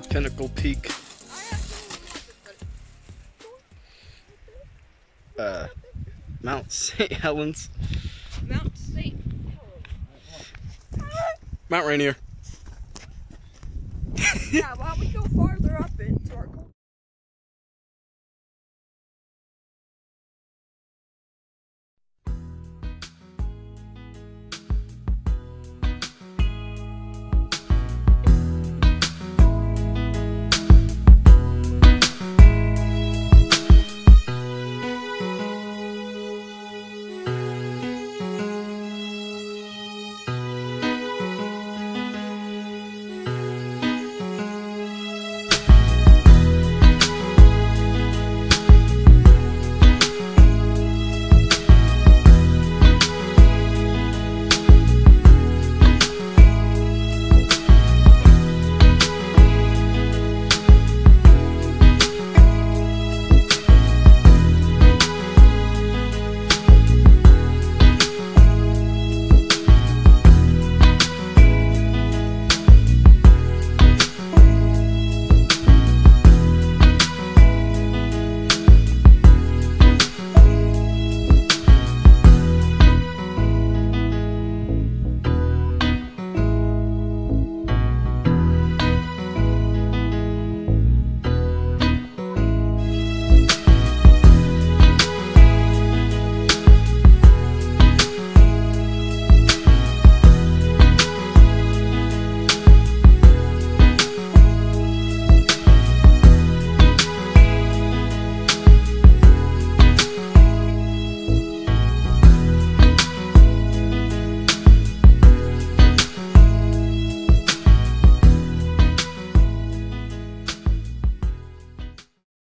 Pinnacle Peak. Uh, Mount St. Helens. Mount St. Mount Rainier. yeah, why don't we go farther up into our